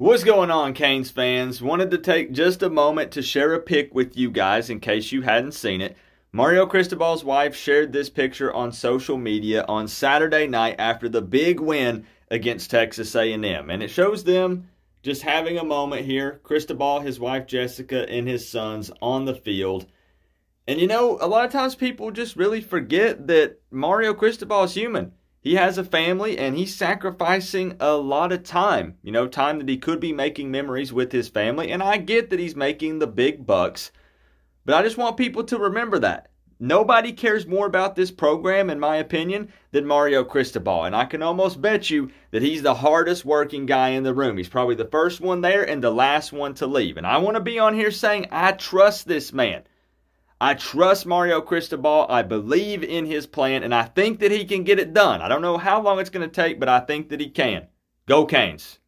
What's going on, Canes fans? Wanted to take just a moment to share a pic with you guys in case you hadn't seen it. Mario Cristobal's wife shared this picture on social media on Saturday night after the big win against Texas A&M, and it shows them just having a moment here. Cristobal, his wife Jessica, and his sons on the field. And you know, a lot of times people just really forget that Mario Cristobal is human he has a family and he's sacrificing a lot of time, you know, time that he could be making memories with his family. And I get that he's making the big bucks, but I just want people to remember that. Nobody cares more about this program, in my opinion, than Mario Cristobal. And I can almost bet you that he's the hardest working guy in the room. He's probably the first one there and the last one to leave. And I want to be on here saying, I trust this man. I trust Mario Cristobal. I believe in his plan, and I think that he can get it done. I don't know how long it's going to take, but I think that he can. Go Canes.